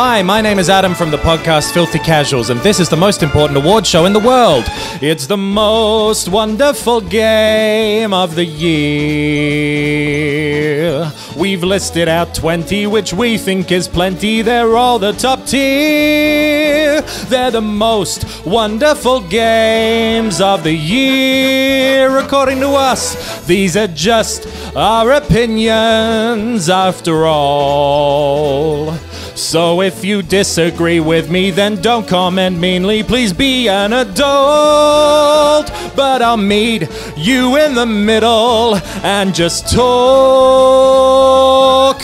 Hi, my name is Adam from the podcast Filthy Casuals, and this is the most important award show in the world. It's the most wonderful game of the year. We've listed out 20, which we think is plenty. They're all the top tier. They're the most wonderful games of the year, according to us. These are just our opinions after all. So if you disagree with me, then don't comment meanly. Please be an adult. But I'll meet you in the middle and just talk.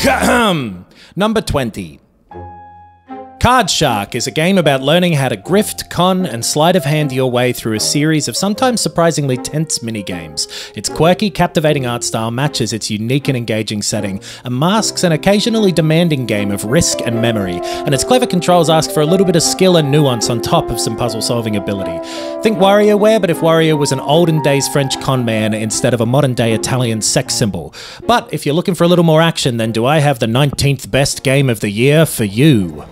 Number 20. Card Shark is a game about learning how to grift, con, and sleight of hand your way through a series of sometimes surprisingly tense mini-games. Its quirky, captivating art style matches its unique and engaging setting, and masks an occasionally demanding game of risk and memory, and its clever controls ask for a little bit of skill and nuance on top of some puzzle-solving ability. Think WarioWare, but if Wario was an olden days French con man instead of a modern day Italian sex symbol. But if you're looking for a little more action, then do I have the 19th best game of the year for you?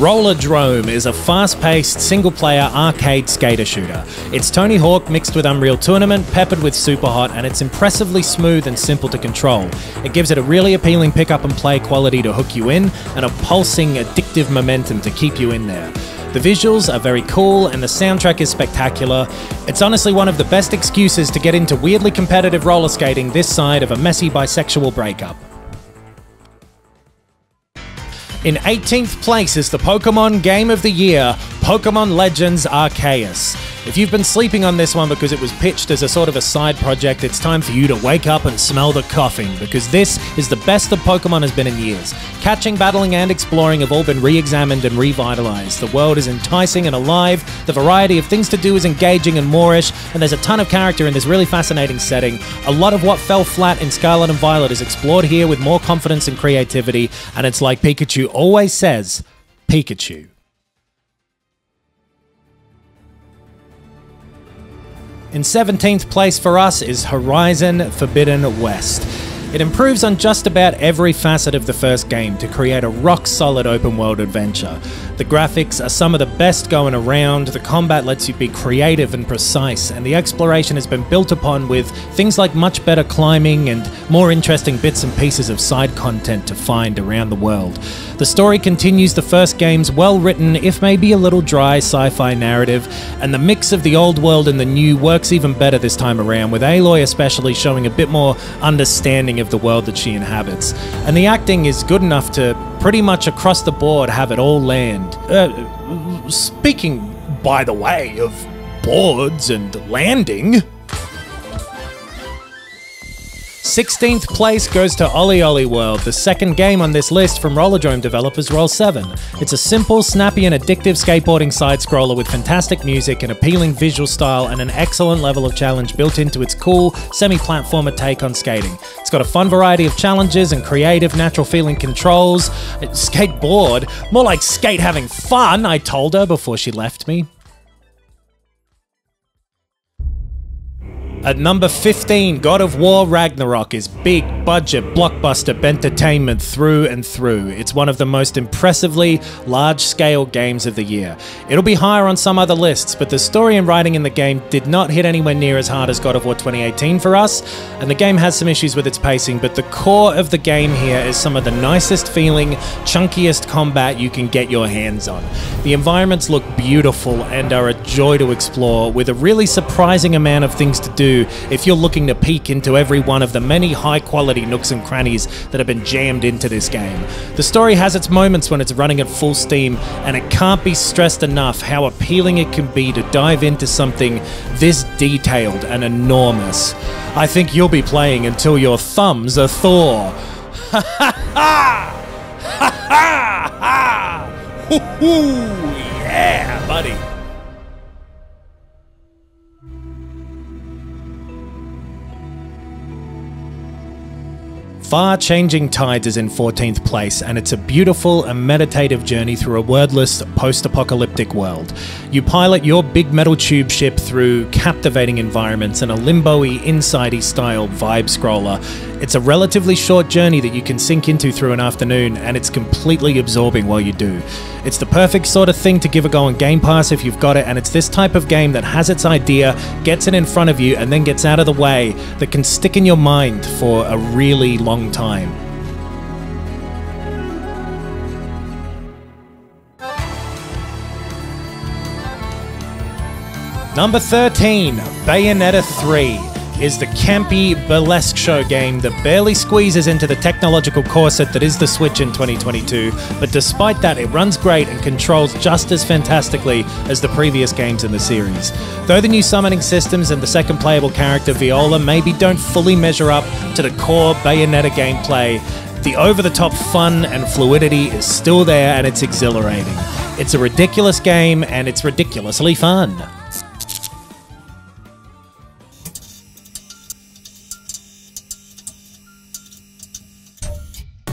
Rollerdrome is a fast paced, single player arcade skater shooter. It's Tony Hawk mixed with Unreal Tournament, peppered with Superhot, and it's impressively smooth and simple to control. It gives it a really appealing pick up and play quality to hook you in, and a pulsing, addictive momentum to keep you in there. The visuals are very cool and the soundtrack is spectacular. It's honestly one of the best excuses to get into weirdly competitive roller skating this side of a messy bisexual breakup. In 18th place is the Pokemon Game of the Year, Pokemon Legends Arceus. If you've been sleeping on this one because it was pitched as a sort of a side project, it's time for you to wake up and smell the coughing because this is the best that Pokemon has been in years. Catching, battling, and exploring have all been re examined and revitalized. The world is enticing and alive, the variety of things to do is engaging and moorish, and there's a ton of character in this really fascinating setting. A lot of what fell flat in Scarlet and Violet is explored here with more confidence and creativity, and it's like Pikachu always says Pikachu. In 17th place for us is Horizon Forbidden West. It improves on just about every facet of the first game to create a rock solid open world adventure. The graphics are some of the best going around, the combat lets you be creative and precise, and the exploration has been built upon with things like much better climbing and more interesting bits and pieces of side content to find around the world. The story continues the first game's well written, if maybe a little dry sci fi narrative, and the mix of the old world and the new works even better this time around, with Aloy especially showing a bit more understanding of the world that she inhabits. And the acting is good enough to pretty much across the board have it all land. Uh, speaking, by the way, of boards and landing. 16th place goes to OlliOlli World, the second game on this list from Rollerdrome developers Roll7. It's a simple, snappy, and addictive skateboarding side scroller with fantastic music, an appealing visual style, and an excellent level of challenge built into its cool, semi platformer take on skating. It's got a fun variety of challenges and creative, natural feeling controls. Skateboard? More like skate having fun, I told her before she left me. At number 15, God of War Ragnarok is big budget blockbuster entertainment through and through. It's one of the most impressively large scale games of the year. It'll be higher on some other lists, but the story and writing in the game did not hit anywhere near as hard as God of War 2018 for us, and the game has some issues with its pacing, but the core of the game here is some of the nicest feeling, chunkiest combat you can get your hands on. The environments look beautiful and are a joy to explore, with a really surprising amount of things to do if you're looking to peek into every one of the many high quality nooks and crannies that have been jammed into this game. The story has its moments when it's running at full steam, and it can't be stressed enough how appealing it can be to dive into something this detailed and enormous. I think you'll be playing until your thumbs are Thor. Ha ha ha! Ha ha ha! Hoo hoo! Yeah, buddy. Far Changing Tides is in 14th place, and it's a beautiful and meditative journey through a wordless post apocalyptic world. You pilot your big metal tube ship through captivating environments and a limbo y, inside style vibe scroller It's a relatively short journey that you can sink into through an afternoon, and it's completely absorbing while you do. It's the perfect sort of thing to give a go on Game Pass if you've got it, and it's this type of game that has its idea, gets it in front of you, and then gets out of the way that can stick in your mind for a really long time. Number 13, Bayonetta 3 is the campy burlesque show game that barely squeezes into the technological corset that is the Switch in 2022, but despite that, it runs great and controls just as fantastically as the previous games in the series. Though the new summoning systems and the second playable character, Viola, maybe don't fully measure up to the core Bayonetta gameplay, the over the top fun and fluidity is still there and it's exhilarating. It's a ridiculous game and it's ridiculously fun.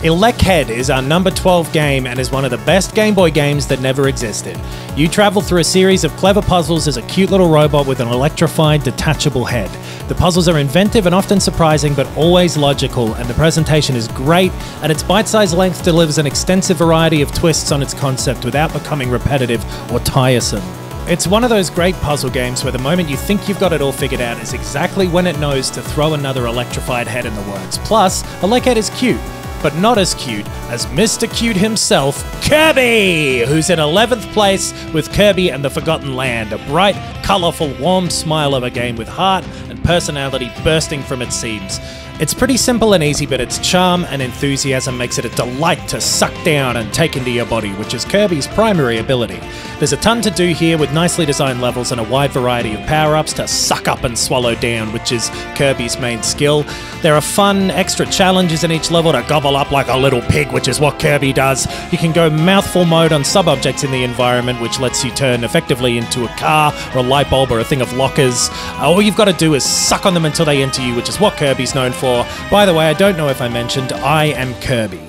Elechead is our number 12 game and is one of the best Game Boy games that never existed. You travel through a series of clever puzzles as a cute little robot with an electrified, detachable head. The puzzles are inventive and often surprising, but always logical, and the presentation is great, and its bite sized length delivers an extensive variety of twists on its concept without becoming repetitive or tiresome. It's one of those great puzzle games where the moment you think you've got it all figured out is exactly when it knows to throw another electrified head in the works. Plus, Elechead is cute but not as cute as Mr. Cute himself, Kirby, who's in 11th place with Kirby and the Forgotten Land, a bright, colourful, warm smile of a game with heart and personality bursting from its seams. It's pretty simple and easy, but its charm and enthusiasm makes it a delight to suck down and take into your body, which is Kirby's primary ability. There's a ton to do here with nicely designed levels and a wide variety of power ups to suck up and swallow down, which is Kirby's main skill. There are fun, extra challenges in each level to gobble up like a little pig, which is what Kirby does. You can go mouthful mode on sub objects in the environment, which lets you turn effectively into a car or a light bulb or a thing of lockers. All you've got to do is suck on them until they enter you, which is what Kirby's known for for. By the way, I don't know if I mentioned, I am Kirby.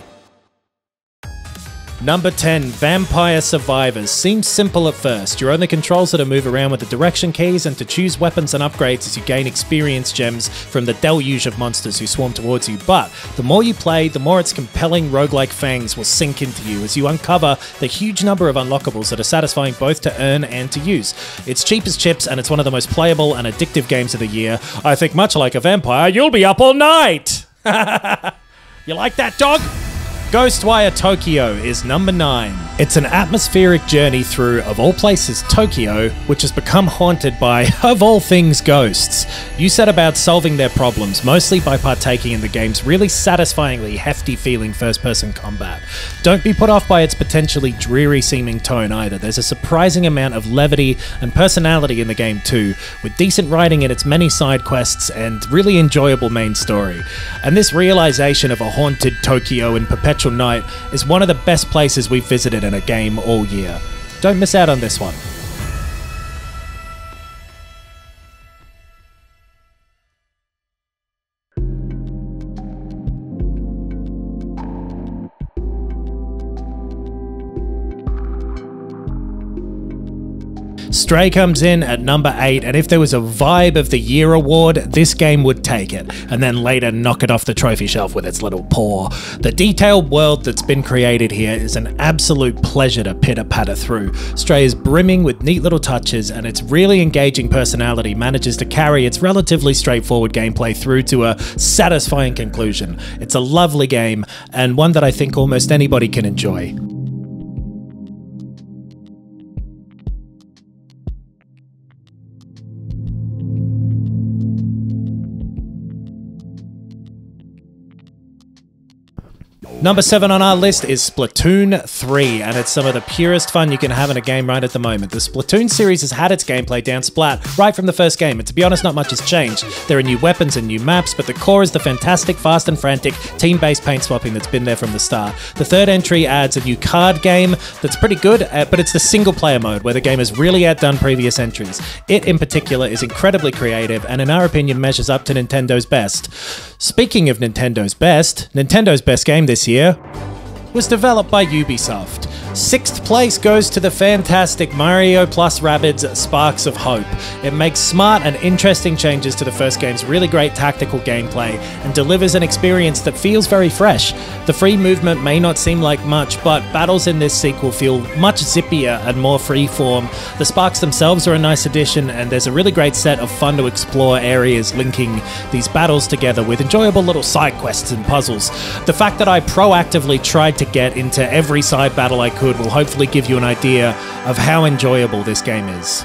Number 10, Vampire Survivors. Seems simple at first. Your only controls are to move around with the direction keys and to choose weapons and upgrades as you gain experience gems from the deluge of monsters who swarm towards you. But the more you play, the more its compelling roguelike fangs will sink into you as you uncover the huge number of unlockables that are satisfying both to earn and to use. It's cheap as chips and it's one of the most playable and addictive games of the year. I think much like a vampire, you'll be up all night! you like that, dog? Ghostwire Tokyo is number 9. It's an atmospheric journey through, of all places, Tokyo, which has become haunted by, of all things, ghosts. You set about solving their problems, mostly by partaking in the game's really satisfyingly hefty feeling first person combat. Don't be put off by its potentially dreary seeming tone either. There's a surprising amount of levity and personality in the game too, with decent writing in its many side quests and really enjoyable main story. And this realization of a haunted Tokyo in perpetual Perpetual Night is one of the best places we've visited in a game all year. Don't miss out on this one. Stray comes in at number 8, and if there was a Vibe of the Year award, this game would take it, and then later knock it off the trophy shelf with its little paw. The detailed world that's been created here is an absolute pleasure to pitter patter through. Stray is brimming with neat little touches, and its really engaging personality manages to carry its relatively straightforward gameplay through to a satisfying conclusion. It's a lovely game, and one that I think almost anybody can enjoy. Number seven on our list is Splatoon 3, and it's some of the purest fun you can have in a game right at the moment. The Splatoon series has had its gameplay down splat right from the first game, and to be honest, not much has changed. There are new weapons and new maps, but the core is the fantastic, fast and frantic, team based paint swapping that's been there from the start. The third entry adds a new card game that's pretty good, uh, but it's the single player mode where the game has really outdone previous entries. It, in particular, is incredibly creative, and in our opinion, measures up to Nintendo's best. Speaking of Nintendo's best, Nintendo's best game this year was developed by Ubisoft. Sixth place goes to the fantastic Mario plus Rabbids Sparks of Hope. It makes smart and interesting changes to the first game's really great tactical gameplay and delivers an experience that feels very fresh. The free movement may not seem like much, but battles in this sequel feel much zippier and more freeform. The Sparks themselves are a nice addition, and there's a really great set of fun to explore areas linking these battles together with enjoyable little side quests and puzzles. The fact that I proactively tried to get into every side battle I will hopefully give you an idea of how enjoyable this game is.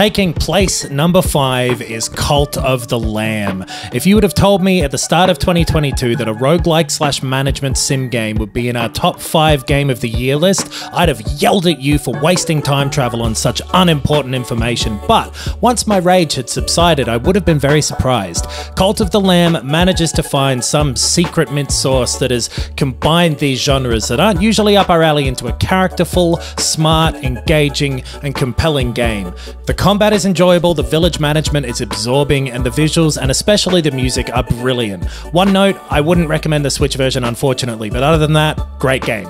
Taking place number five is Cult of the Lamb. If you would have told me at the start of 2022 that a roguelike slash management sim game would be in our top five game of the year list, I'd have yelled at you for wasting time travel on such unimportant information. But once my rage had subsided, I would have been very surprised. Cult of the Lamb manages to find some secret mint source that has combined these genres that aren't usually up our alley into a characterful, smart, engaging, and compelling game. The combat is enjoyable, the village management is absorbing, and the visuals and especially the music are brilliant. One note, I wouldn't recommend the Switch version unfortunately, but other than that, great game.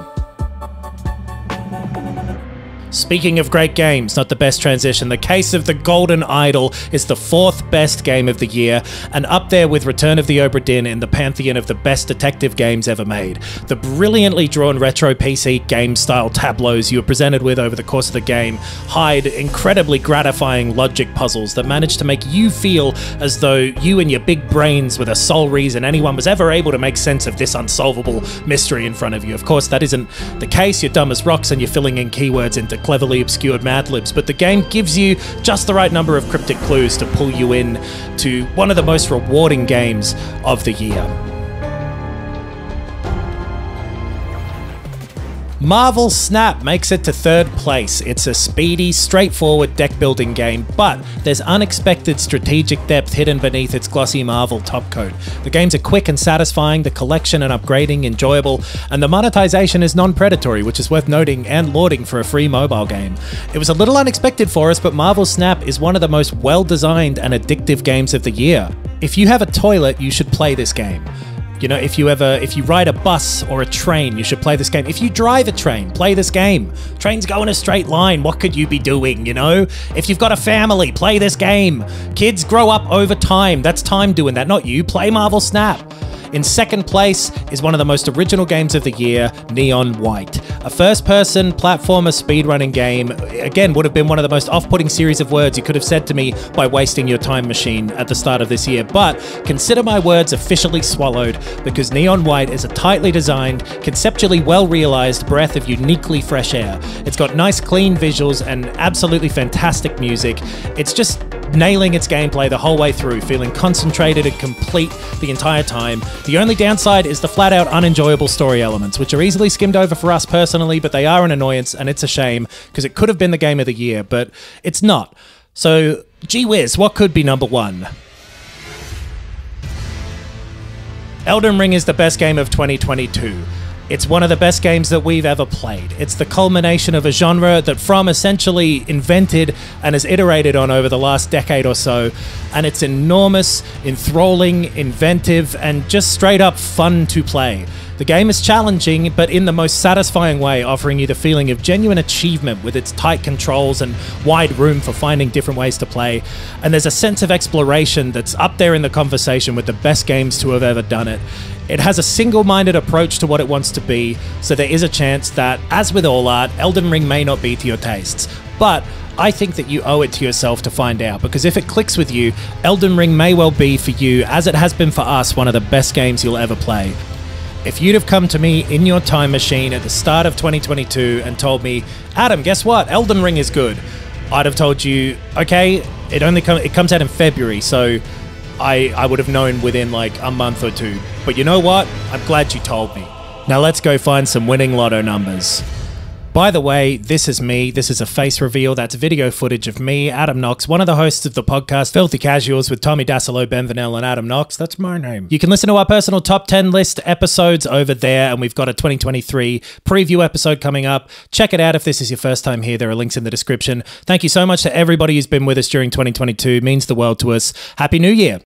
Speaking of great games, not the best transition, the case of The Golden Idol is the fourth best game of the year, and up there with Return of the Obra Dinn in the pantheon of the best detective games ever made. The brilliantly drawn retro PC game style tableaus you are presented with over the course of the game hide incredibly gratifying logic puzzles that manage to make you feel as though you and your big brains were the sole reason anyone was ever able to make sense of this unsolvable mystery in front of you. Of course, that isn't the case, you're dumb as rocks and you're filling in keywords into cleverly obscured Mad Libs, but the game gives you just the right number of cryptic clues to pull you in to one of the most rewarding games of the year. Marvel Snap makes it to third place. It's a speedy, straightforward deck building game, but there's unexpected strategic depth hidden beneath its glossy Marvel topcoat. The games are quick and satisfying, the collection and upgrading enjoyable, and the monetization is non predatory, which is worth noting and lauding for a free mobile game. It was a little unexpected for us, but Marvel Snap is one of the most well designed and addictive games of the year. If you have a toilet, you should play this game. You know, if you ever, if you ride a bus or a train, you should play this game. If you drive a train, play this game. Trains go in a straight line. What could you be doing? You know, if you've got a family, play this game. Kids grow up over time. That's time doing that, not you. Play Marvel Snap. In second place is one of the most original games of the year, Neon White. A first person platformer speedrunning game, again, would have been one of the most off putting series of words you could have said to me by wasting your time machine at the start of this year. But consider my words officially swallowed because Neon White is a tightly designed, conceptually well realized breath of uniquely fresh air. It's got nice, clean visuals and absolutely fantastic music. It's just nailing its gameplay the whole way through, feeling concentrated and complete the entire time. The only downside is the flat out unenjoyable story elements, which are easily skimmed over for us personally, but they are an annoyance, and it's a shame because it could have been the game of the year, but it's not. So, gee whiz, what could be number one? Elden Ring is the best game of 2022. It's one of the best games that we've ever played. It's the culmination of a genre that From essentially invented and has iterated on over the last decade or so. And it's enormous, enthralling, inventive, and just straight up fun to play. The game is challenging, but in the most satisfying way, offering you the feeling of genuine achievement with its tight controls and wide room for finding different ways to play. And there's a sense of exploration that's up there in the conversation with the best games to have ever done it. It has a single minded approach to what it wants to be, so there is a chance that, as with all art, Elden Ring may not be to your tastes. But I think that you owe it to yourself to find out, because if it clicks with you, Elden Ring may well be for you, as it has been for us, one of the best games you'll ever play. If you'd have come to me in your time machine at the start of 2022 and told me, Adam, guess what? Elden Ring is good. I'd have told you, okay, it only com- it comes out in February, so I, I would have known within like a month or two. But you know what? I'm glad you told me. Now let's go find some winning lotto numbers. By the way, this is me. This is a face reveal. That's video footage of me, Adam Knox, one of the hosts of the podcast Filthy Casuals with Tommy Dassalo, Ben Vernel, and Adam Knox. That's my name. You can listen to our personal top 10 list episodes over there, and we've got a 2023 preview episode coming up. Check it out if this is your first time here. There are links in the description. Thank you so much to everybody who's been with us during 2022. It means the world to us. Happy New Year.